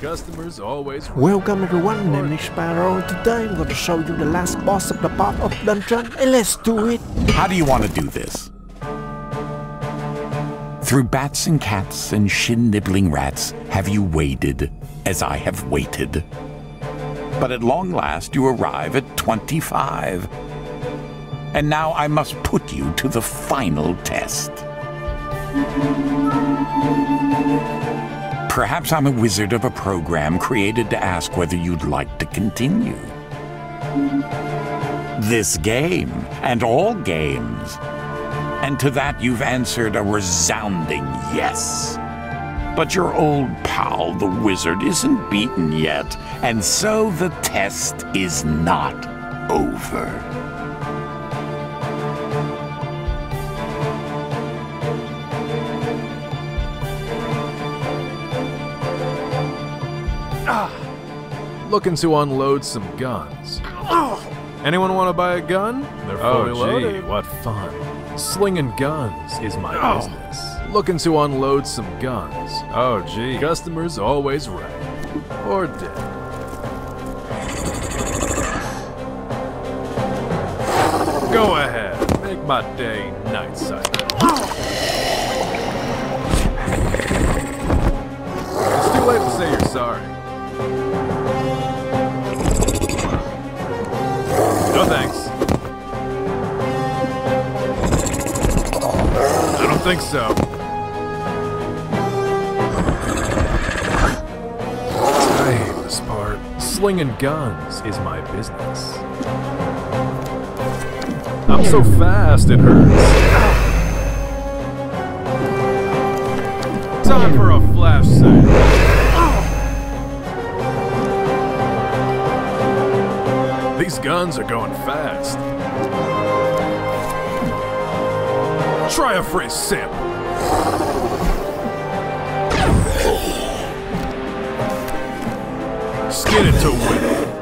Customers always Welcome everyone, my name is Sparrow. Today I'm going to show you the last boss of the pop-up dungeon. And let's do it! How do you want to do this? Through bats and cats and shin-nibbling rats have you waded, as I have waited. But at long last you arrive at 25. And now I must put you to the final test. Perhaps I'm a wizard of a program created to ask whether you'd like to continue. This game, and all games. And to that you've answered a resounding yes. But your old pal, the wizard, isn't beaten yet, and so the test is not over. Looking to unload some guns. Anyone want to buy a gun? They're oh, fully Oh, gee. What fun. Slinging guns is my oh. business. Looking to unload some guns. Oh, gee. Customers always right. Or dead. Go ahead. Make my day night cycle. It's too late to say you're sorry. No thanks. I don't think so. Hate this part. Slinging guns is my business. I'm so fast it hurts. Time for a flash sale. These guns are going fast. Try a free sip. Skin it to win.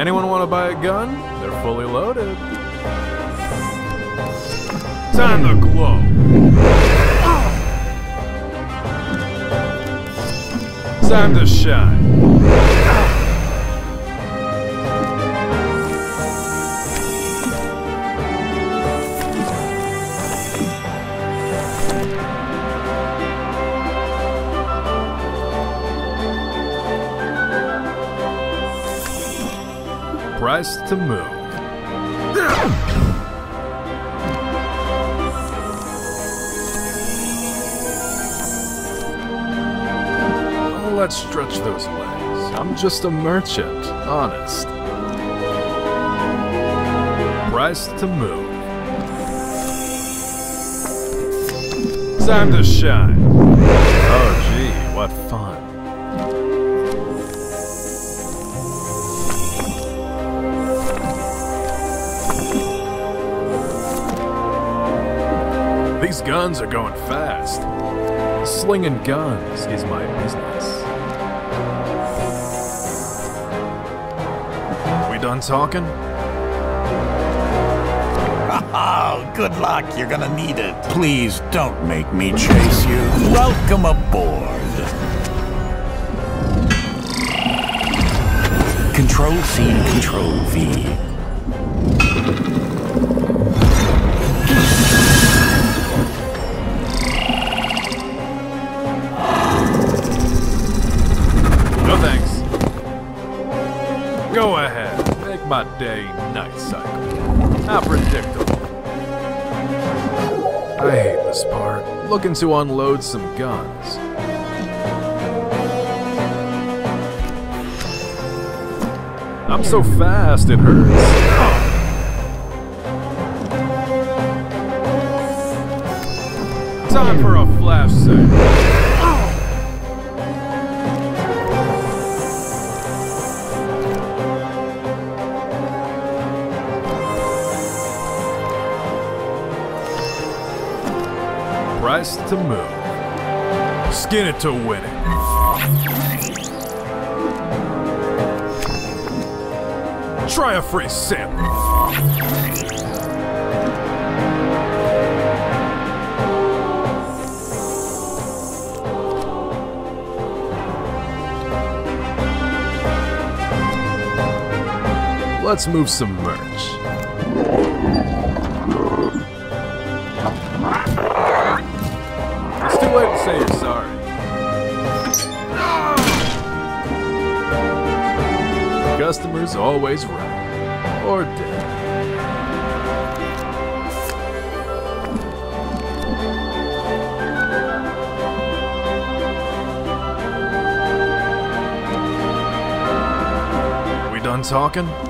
Anyone want to buy a gun? They're fully loaded. Time to glow. Time to shine. Price to move. Let's stretch those legs. I'm just a merchant, honest. Price to move. Time to shine. Oh, gee, what fun. These guns are going fast. Slinging guns is my business. Done talking? Oh, good luck. You're gonna need it. Please don't make me chase you. Welcome aboard. Control C, Control V. No thanks. Go ahead. My day night cycle. How predictable. I hate this part. Looking to unload some guns. I'm so fast it hurts. Time for a flash sale. Move. Skin it to win it. Try a free sample. Let's move some merch. Customers always right. Or dead. We done talking?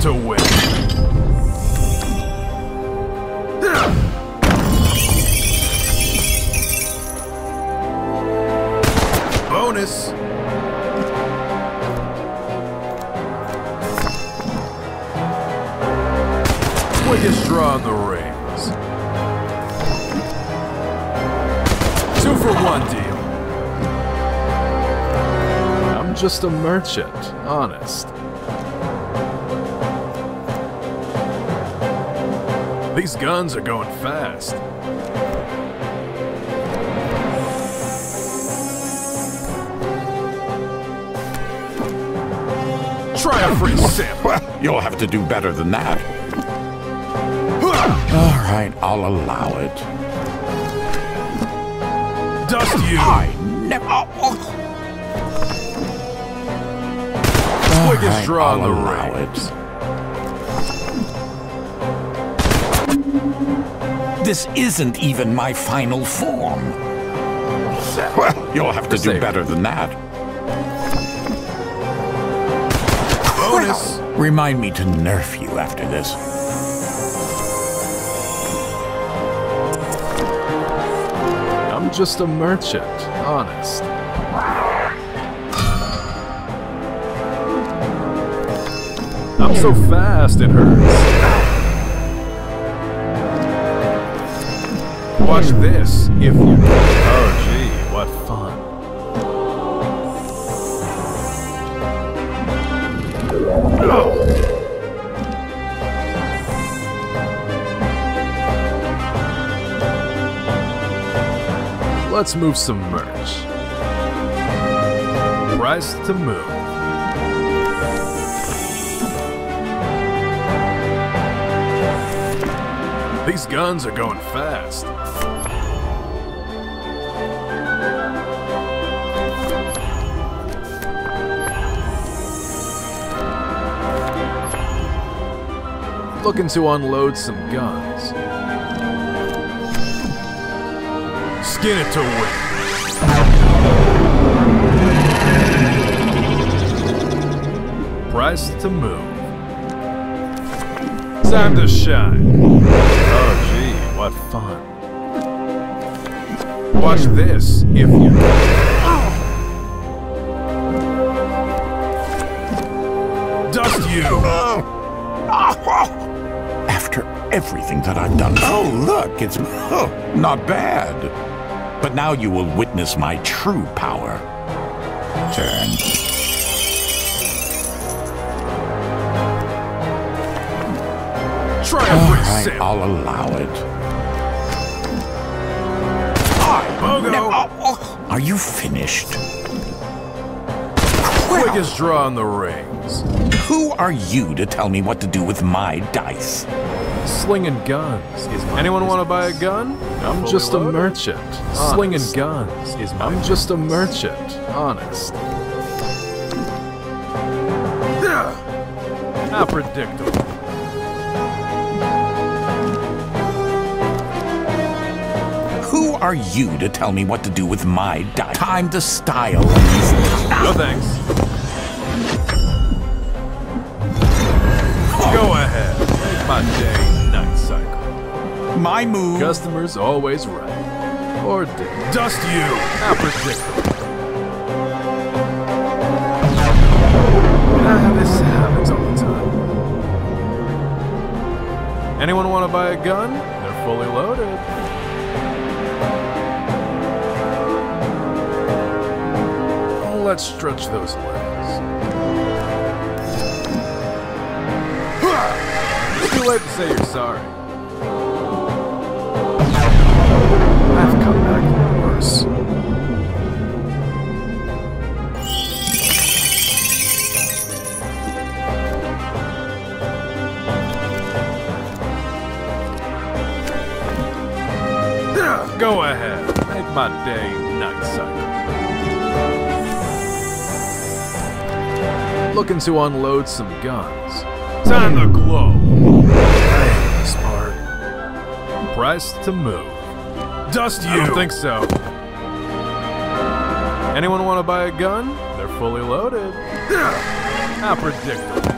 To win. Bonus. Quickest draw in the rings. Two for one deal. I'm just a merchant, honest. These guns are going fast. Try a free. Well, you'll have to do better than that. All right, I'll allow it. Dust you. I never. Oh, oh. Quickest right, draw the allow This isn't even my final form. Well, you'll have to do better than that. Bonus. Remind me to nerf you after this. I'm just a merchant, honest. I'm so fast it hurts. Watch this, if you. Oh, gee, what fun. Let's move some merch. Price to move. These guns are going fast. Looking to unload some guns. Skin it to win. Price to move. Time to shine. Oh, gee, what fun. Watch this, if you. Dust you! Oh. Everything that I've done. Oh, look, it's oh, not bad. But now you will witness my true power. Turn. Try All right, sample. I'll allow it. Bogo! Oh, oh, are you finished? Quickest draw in the rings. Who are you to tell me what to do with my dice? Slinging guns is my Anyone want to buy a gun? I'm just a merchant. Slinging guns is my I'm just a merchant. Honest. How predictable. Who are you to tell me what to do with my dice? Time to style. No thanks. Go ahead. Make my day night cycle. My move. Customers always right. Or dead. Dust you! How predictable. Ah, this happens all the time. Anyone want to buy a gun? They're fully loaded. Let's stretch those legs. It's too late to say you're sorry. Looking to unload some guns. Time to glow. Part. Press to move. Dust I you! don't think so. Anyone want to buy a gun? They're fully loaded. How predictable.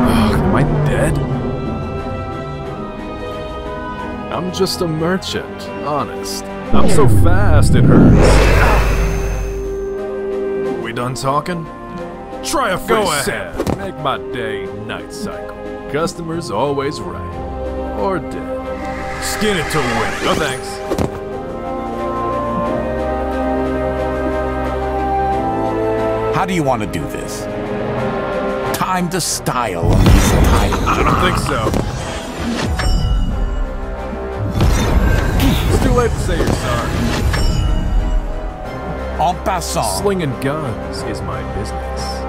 Am I dead? I'm just a merchant, honest. I'm so fast it hurts. We done talking? Try a free Go sip. make my day night cycle. Customers always right. Or dead. Skin it to win. No thanks. How do you want to do this? Time to style on these titles. I don't think so. It's too late to say you're sorry. En passant, Slinging guns is my business.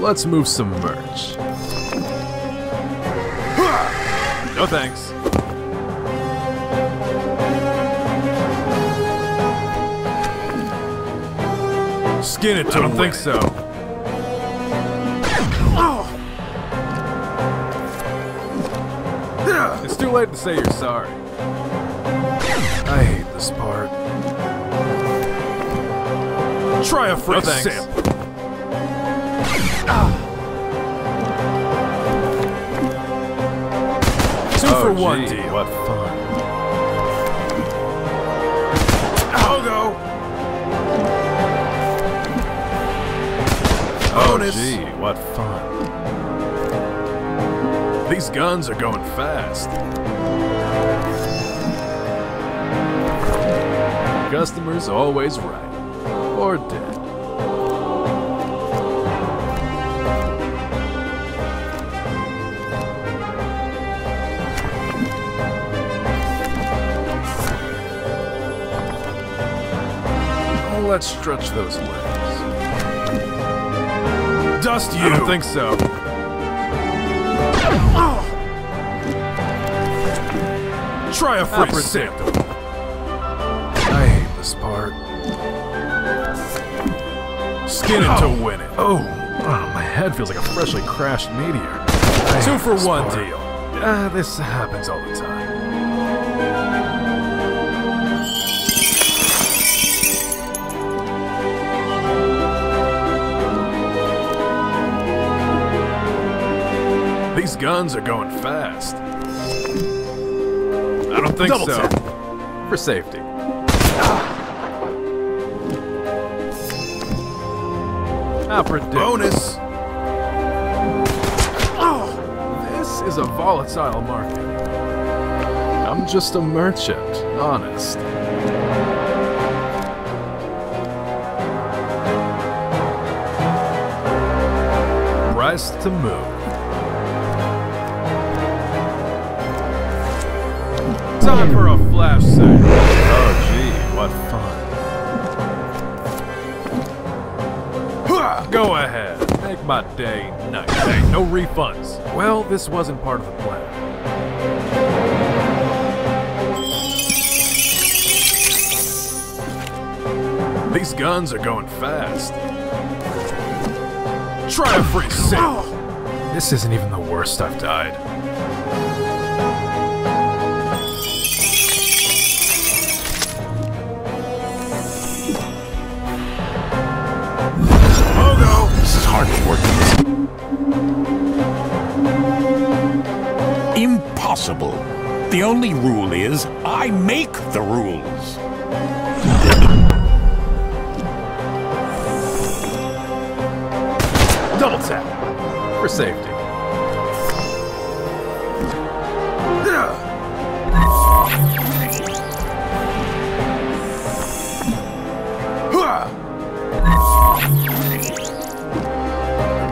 Let's move some merch. No thanks. Skin it to I don't think so. Oh. It's too late to say you're sorry. I hate this part. Try a free No sip. Two Oh, for one gee, deal. What Oh, gee, what fun. These guns are going fast. Customers always right. Or dead. Let's stretch those legs. Dust you. I don't think so. Oh. Try a free predictable. I hate this part. Skin it to win it. Oh, oh, my head feels like a freshly crashed meteor. I Two for one part. deal. Ah, this happens all the time. Guns are going fast. I don't think Double so. tap. For safety. Bonus. Oh, this is a volatile market. I'm just a merchant, honest. Pressed to move. Time for a flash sale. Oh, gee, what fun. Go ahead, make my day nice. Hey, no refunds. Well, this wasn't part of the plan. These guns are going fast. Try a free sip. This isn't even the worst I've died. Bogo! This is hardly working. Impossible. The only rule is I make the rules. Double tap. For safety.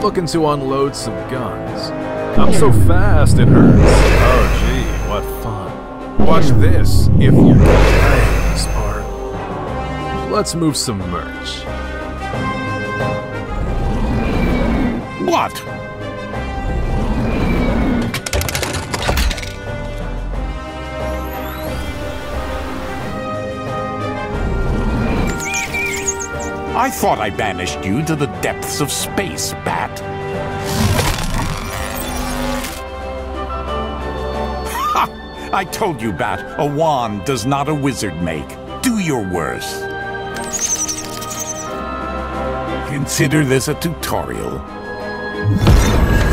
Looking to unload some guns. I'm so fast it hurts. Oh gee, what fun. Watch this if you can play this. Let's move some merch. What? I thought I banished you to the depths of space, Bat. Ha! I told you, Bat, a wand does not a wizard make. Do your worst. Consider this a tutorial.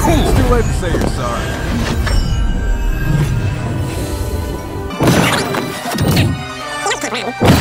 It's too late to say you're sorry.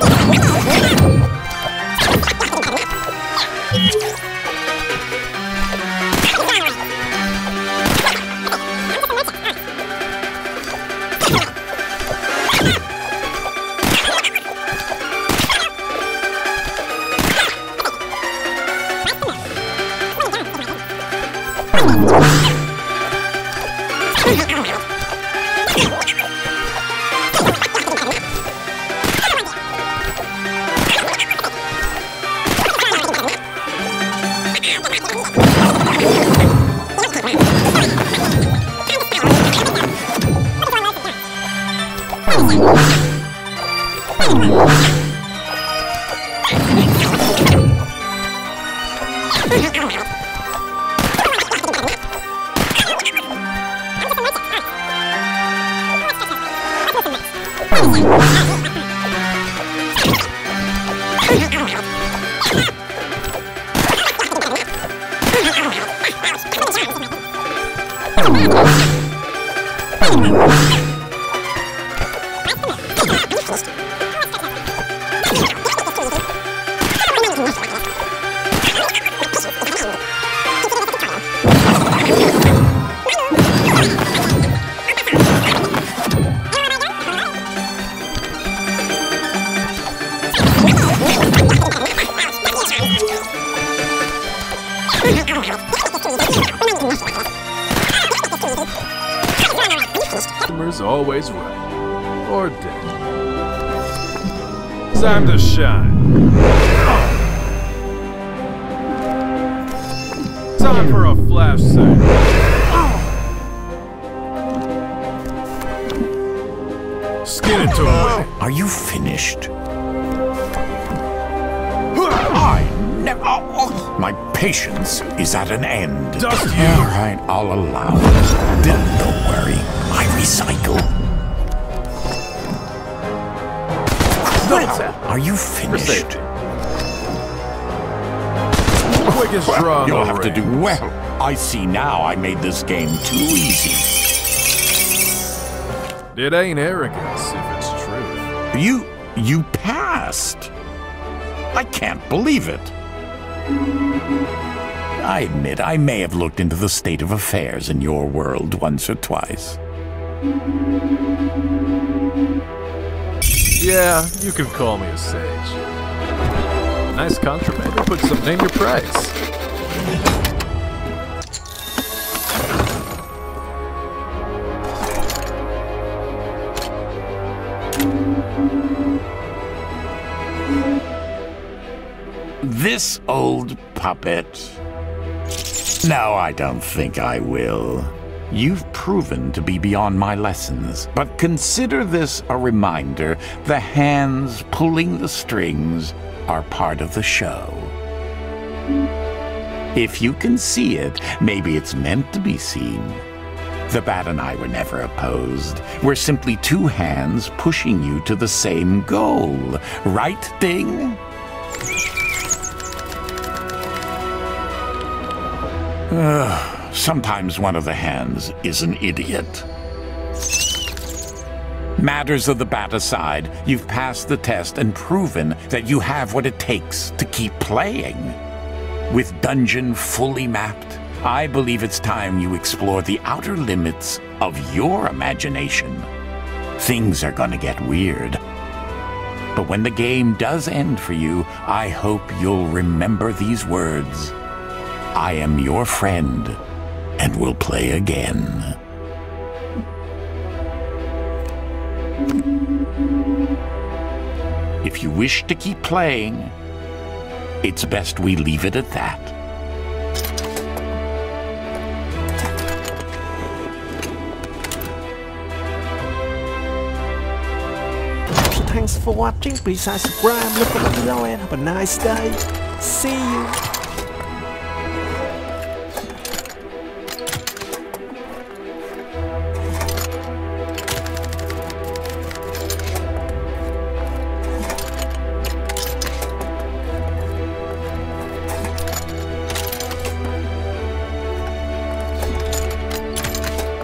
ほら! Customer's always right. Or dead. Time to shine. Time for a flash sale. Skin it to Are you finished? I never. Oh, oh, my patience is at an end. Dust you. All right, I'll allow it. Don't worry. Recycle. Are you finished? Quickest draw in You'll have to do well. I see now I made this game too easy. It ain't arrogance if it's truth. You. you passed. I can't believe it. I admit I may have looked into the state of affairs in your world once or twice. Yeah, you can call me a sage. Nice contraband. Put some name your price. This old puppet. No, I don't think I will. You've proven to be beyond my lessons, but consider this a reminder the hands pulling the strings are part of the show. If you can see it, maybe it's meant to be seen. The bat and I were never opposed. We're simply two hands pushing you to the same goal. Right, Ding? Ugh, sometimes one of the hands is an idiot. Matters of the bat aside, you've passed the test and proven that you have what it takes to keep playing. With Dungeon fully mapped, I believe it's time you explore the outer limits of your imagination. Things are gonna get weird. But when the game does end for you, I hope you'll remember these words. I am your friend and we'll play again. If you wish to keep playing, it's best we leave it at that. Thanks for watching. Please subscribe, look below, and have a nice day. See you.